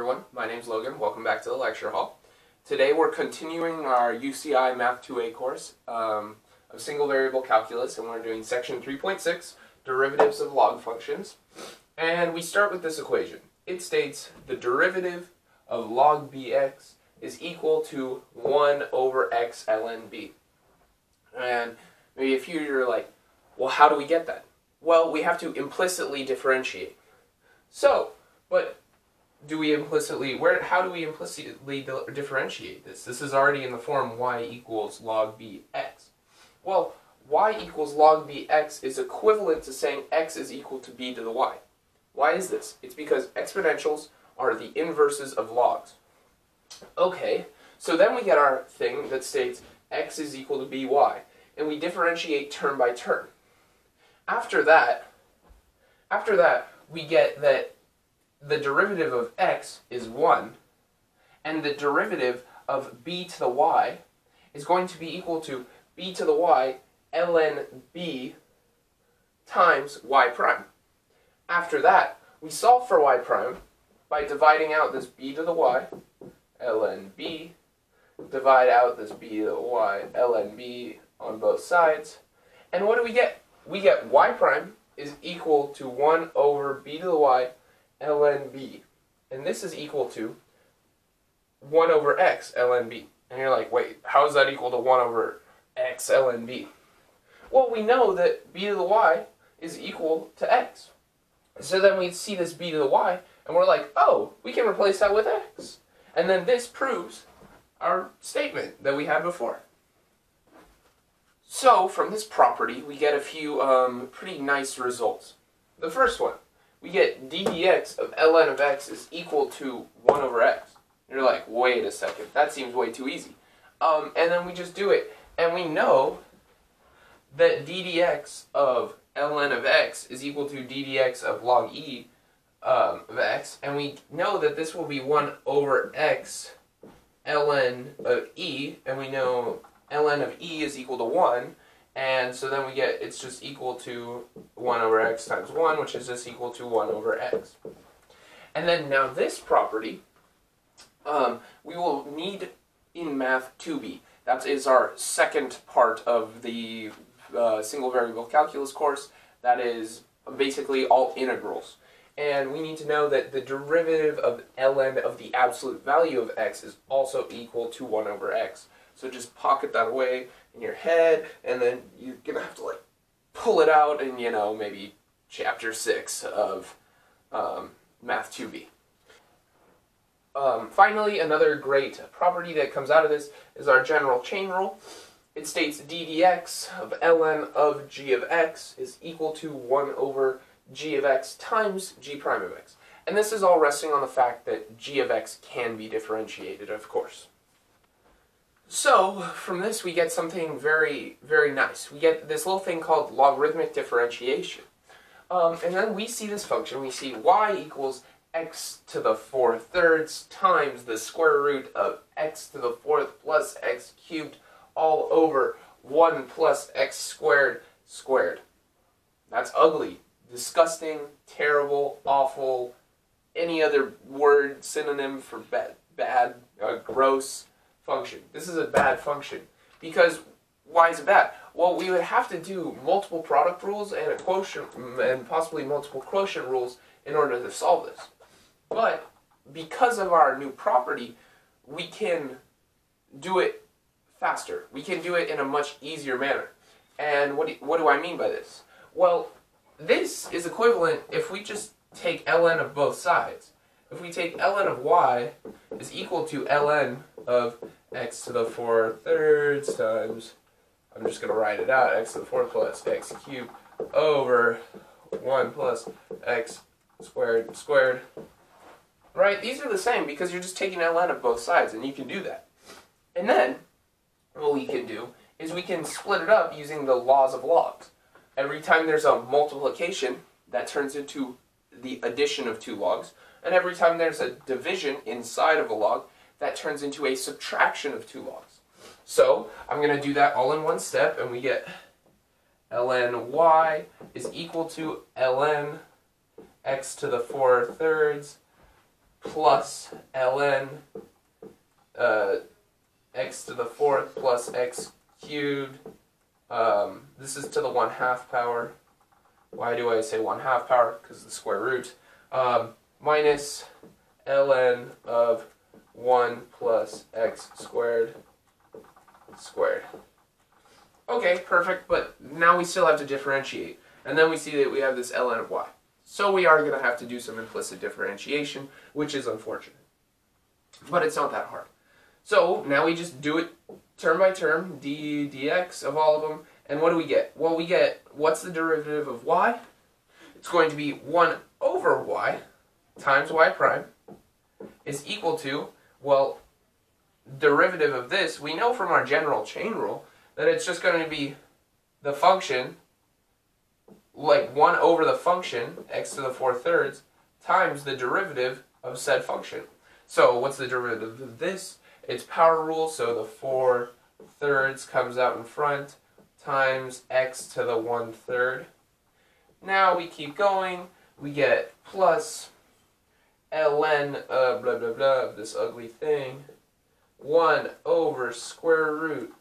everyone, my name is Logan. Welcome back to the lecture hall. Today we're continuing our UCI Math 2A course um, of single variable calculus and we're doing section 3.6, derivatives of log functions. And we start with this equation. It states the derivative of log bx is equal to 1 over x ln b. And maybe a few of you are like, well how do we get that? Well, we have to implicitly differentiate. So, implicitly where how do we implicitly differentiate this? This is already in the form y equals log bx. Well, y equals log bx is equivalent to saying x is equal to b to the y. Why is this? It's because exponentials are the inverses of logs. Okay, so then we get our thing that states x is equal to by, and we differentiate term by term. After that, after that, we get that the derivative of x is 1, and the derivative of b to the y is going to be equal to b to the y ln b times y prime. After that, we solve for y prime by dividing out this b to the y ln b, divide out this b to the y ln b on both sides, and what do we get? We get y prime is equal to 1 over b to the y ln b. And this is equal to 1 over x ln b. And you're like, wait, how is that equal to 1 over x ln b? Well, we know that b to the y is equal to x. So then we see this b to the y, and we're like, oh, we can replace that with x. And then this proves our statement that we had before. So, from this property, we get a few um, pretty nice results. The first one, we get ddx of ln of x is equal to 1 over x. And you're like, wait a second, that seems way too easy. Um, and then we just do it. And we know that ddx of ln of x is equal to ddx of log e um, of x. And we know that this will be 1 over x ln of e. And we know ln of e is equal to 1. And so then we get, it's just equal to 1 over x times 1, which is just equal to 1 over x. And then now this property, um, we will need in Math 2b. That is our second part of the uh, single variable calculus course. That is basically all integrals. And we need to know that the derivative of ln of the absolute value of x is also equal to 1 over x. So just pocket that away in your head, and then you're gonna have to like pull it out in you know maybe chapter six of um, Math 2B. Um, finally, another great property that comes out of this is our general chain rule. It states d dx of ln of g of x is equal to 1 over g of x times g prime of x. And this is all resting on the fact that g of x can be differentiated, of course. So, from this we get something very, very nice. We get this little thing called logarithmic differentiation. Um, and then we see this function, we see y equals x to the 4 thirds times the square root of x to the 4th plus x cubed all over 1 plus x squared squared. That's ugly, disgusting, terrible, awful, any other word, synonym for bad, bad uh, gross, function. This is a bad function. Because why is it bad? Well, we would have to do multiple product rules and a quotient and possibly multiple quotient rules in order to solve this. But because of our new property, we can do it faster. We can do it in a much easier manner. And what do, what do I mean by this? Well, this is equivalent if we just take ln of both sides. If we take ln of y is equal to ln of x to the 4 thirds times, I'm just going to write it out, x to the 4 plus x cubed over 1 plus x squared squared. Right? These are the same because you're just taking ln of both sides, and you can do that. And then, what we can do is we can split it up using the laws of logs. Every time there's a multiplication, that turns into the addition of two logs. And every time there's a division inside of a log, that turns into a subtraction of two logs. So I'm going to do that all in one step, and we get ln y is equal to ln x to the 4 thirds plus ln uh, x to the fourth plus x cubed. Um, this is to the 1 half power. Why do I say 1 half power? Because the square root. Um, minus ln of 1 plus x squared squared. Okay, perfect, but now we still have to differentiate. And then we see that we have this ln of y. So we are going to have to do some implicit differentiation, which is unfortunate. But it's not that hard. So now we just do it term by term, d dx of all of them. And what do we get? Well, we get, what's the derivative of y? It's going to be 1 over y times y prime is equal to, well, derivative of this, we know from our general chain rule that it's just going to be the function, like 1 over the function, x to the 4 thirds, times the derivative of said function. So what's the derivative of this? It's power rule, so the 4 thirds comes out in front, times x to the 1 third. Now we keep going, we get plus ln uh, blah blah blah this ugly thing 1 over square root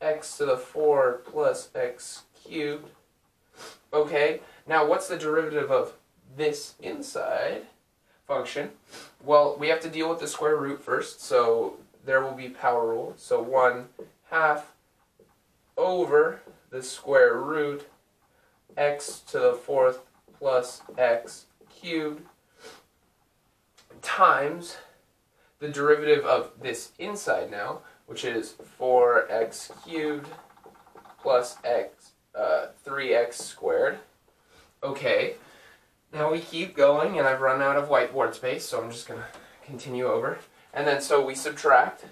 x to the 4 plus x cubed. Okay, now what's the derivative of this inside function? Well, we have to deal with the square root first, so there will be power rule. So 1 half over the square root x to the fourth plus x cubed times the derivative of this inside now, which is 4x cubed plus x, uh, 3x squared. Okay, now we keep going, and I've run out of whiteboard space, so I'm just going to continue over. And then so we subtract,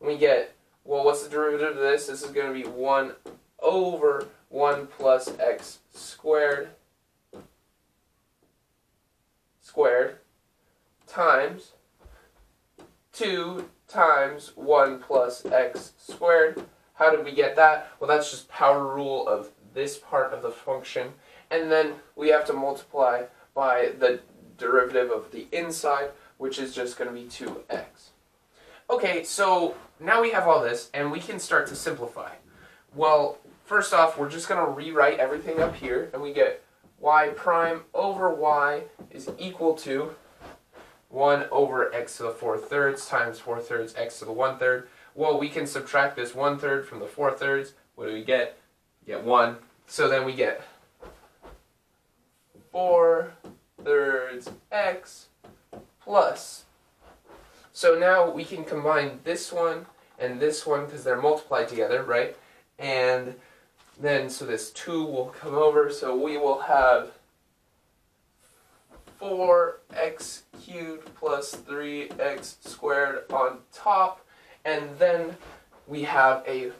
and we get, well, what's the derivative of this? This is going to be 1 over 1 plus x squared squared times 2 times 1 plus x squared. How did we get that? Well, that's just power rule of this part of the function. And then we have to multiply by the derivative of the inside, which is just going to be 2x. Okay, so now we have all this, and we can start to simplify. Well, first off, we're just going to rewrite everything up here, and we get y prime over y is equal to 1 over x to the 4 thirds times 4 thirds x to the 1 third. Well, we can subtract this 1 third from the 4 thirds. What do we get? We get 1. So then we get 4 thirds x plus. So now we can combine this one and this one because they're multiplied together, right? And then, so this 2 will come over, so we will have 4x cubed plus 3x squared on top. And then we have a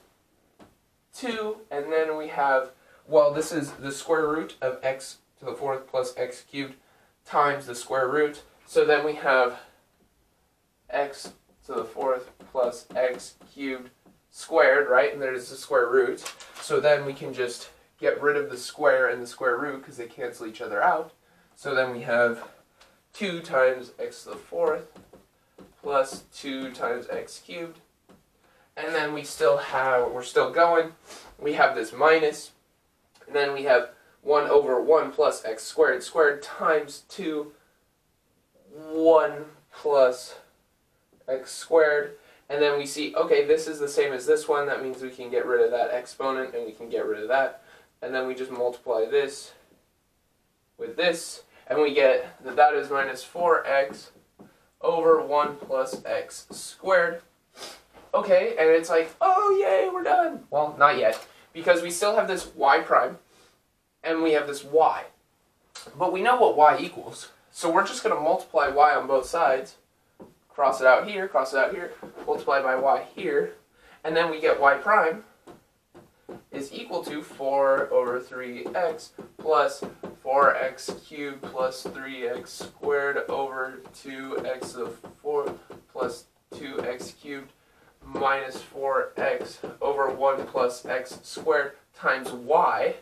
2, and then we have, well, this is the square root of x to the fourth plus x cubed times the square root. So then we have x to the fourth plus x cubed squared, right? And there's the square root. So then we can just get rid of the square and the square root because they cancel each other out. So then we have 2 times x to the fourth plus 2 times x cubed. And then we still have, we're still going, we have this minus, and then we have 1 over 1 plus x squared squared times 2, 1 plus x squared. And then we see, okay, this is the same as this one. That means we can get rid of that exponent and we can get rid of that. And then we just multiply this with this and we get that that is minus 4x over 1 plus x squared. Okay, and it's like, oh yay, we're done. Well, not yet, because we still have this y prime, and we have this y. But we know what y equals, so we're just going to multiply y on both sides, cross it out here, cross it out here, multiply by y here, and then we get y prime is equal to 4 over 3x plus 4x cubed plus 3x squared over 2x to the 4 plus 2x cubed minus 4x over 1 plus x squared times y.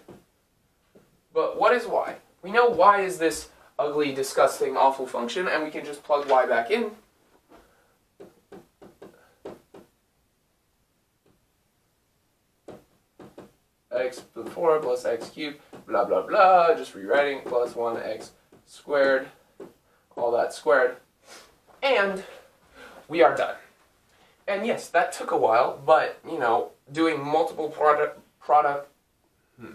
But what is y? We know y is this ugly, disgusting, awful function, and we can just plug y back in. X before plus x cubed, blah blah blah, just rewriting, plus 1x squared, all that squared, and we are done. And yes, that took a while, but, you know, doing multiple product, product, hmm.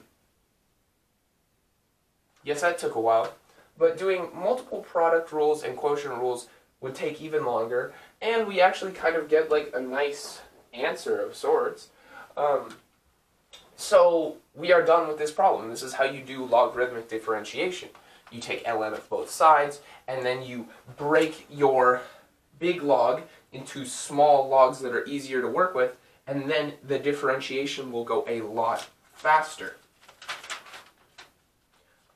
Yes, that took a while, but doing multiple product rules and quotient rules would take even longer, and we actually kind of get like a nice answer of sorts. Um, so we are done with this problem. This is how you do logarithmic differentiation. You take ln of both sides, and then you break your big log into small logs that are easier to work with, and then the differentiation will go a lot faster.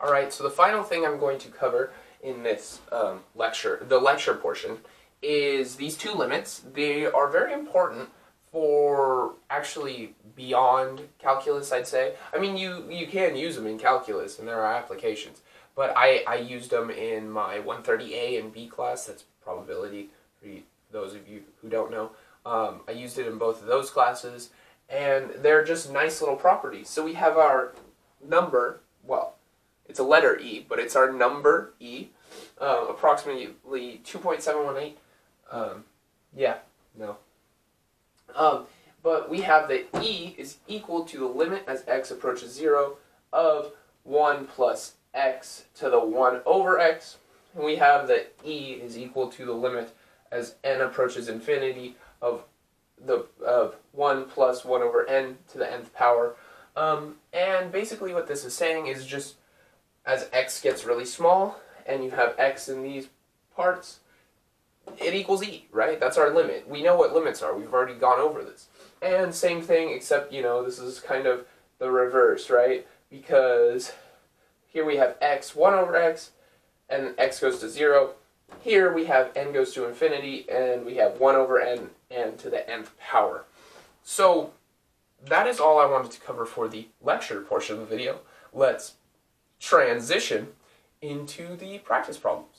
Alright, so the final thing I'm going to cover in this um, lecture, the lecture portion, is these two limits. They are very important for actually beyond calculus, I'd say. I mean, you, you can use them in calculus, and there are applications. But I, I used them in my 130A and B class, that's probability for those of you who don't know. Um, I used it in both of those classes, and they're just nice little properties. So we have our number, well, it's a letter E, but it's our number E, uh, approximately 2.718. Um, yeah, no. Um, but we have that E is equal to the limit as x approaches 0 of 1 plus x to the 1 over x. And we have that E is equal to the limit as n approaches infinity of the of 1 plus 1 over n to the nth power. Um, and basically what this is saying is just as x gets really small and you have x in these parts, it equals e, right? That's our limit. We know what limits are. We've already gone over this. And same thing, except, you know, this is kind of the reverse, right? Because here we have x, 1 over x, and x goes to 0. Here we have n goes to infinity, and we have 1 over n, n to the nth power. So that is all I wanted to cover for the lecture portion of the video. Let's transition into the practice problems.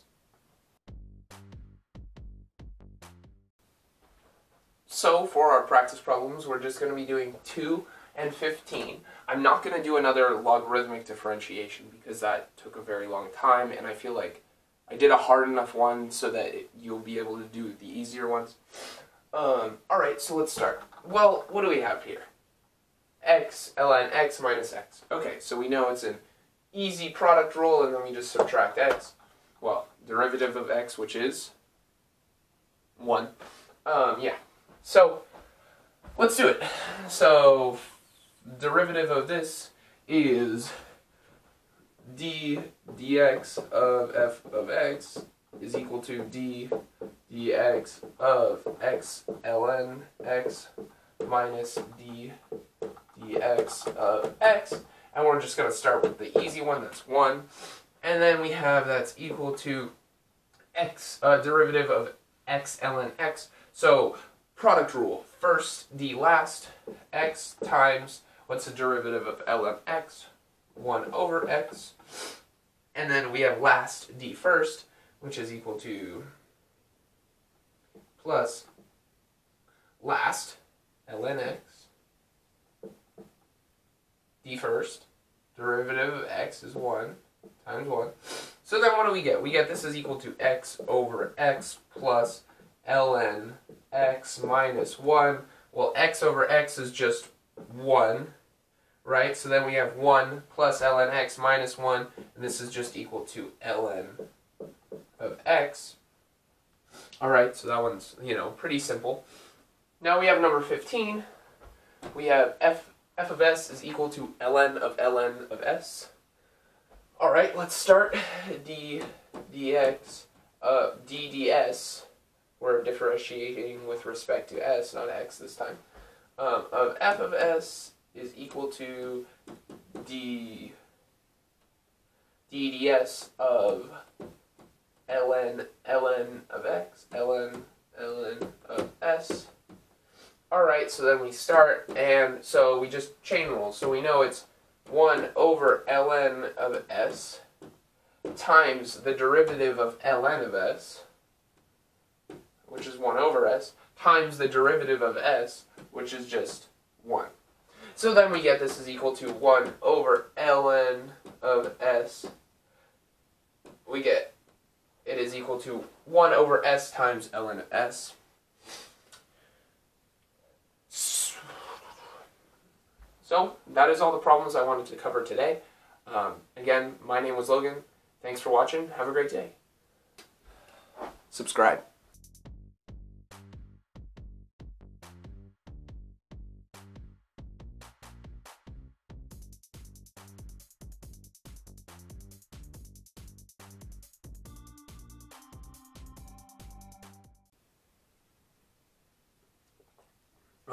So for our practice problems, we're just going to be doing 2 and 15. I'm not going to do another logarithmic differentiation because that took a very long time and I feel like I did a hard enough one so that it, you'll be able to do the easier ones. Um, Alright, so let's start. Well, what do we have here? x ln x minus x. Okay, so we know it's an easy product rule and then we just subtract x. Well, derivative of x, which is 1. Um, yeah. So, let's do it. So, derivative of this is d dx of f of x is equal to d dx of x ln x minus d dx of x. And we're just going to start with the easy one, that's 1. And then we have that's equal to x, uh, derivative of x ln x. So, product rule. First, d last, x times, what's the derivative of ln x? 1 over x. And then we have last d first, which is equal to plus last ln x d first, derivative of x is 1 times 1. So then what do we get? We get this is equal to x over x plus ln x minus 1. Well, x over x is just 1 right? So then we have 1 plus ln x minus 1, and this is just equal to ln of x. Alright, so that one's, you know, pretty simple. Now we have number 15. We have f, f of s is equal to ln of ln of s. Alright, let's start. d dx, uh, d ds, we're differentiating with respect to s, not x this time, um, of f of s is equal to d dds of ln ln of x ln ln of s. Alright, so then we start, and so we just chain rule. So we know it's 1 over ln of s times the derivative of ln of s, which is 1 over s, times the derivative of s, which is just 1. So then we get this is equal to 1 over ln of s. We get it is equal to 1 over s times ln of s. So that is all the problems I wanted to cover today. Um, again, my name was Logan. Thanks for watching. Have a great day. Subscribe.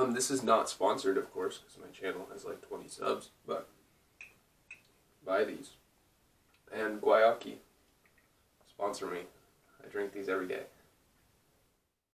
Um, this is not sponsored, of course, because my channel has like 20 subs, but buy these. And Guayaki, sponsor me. I drink these every day.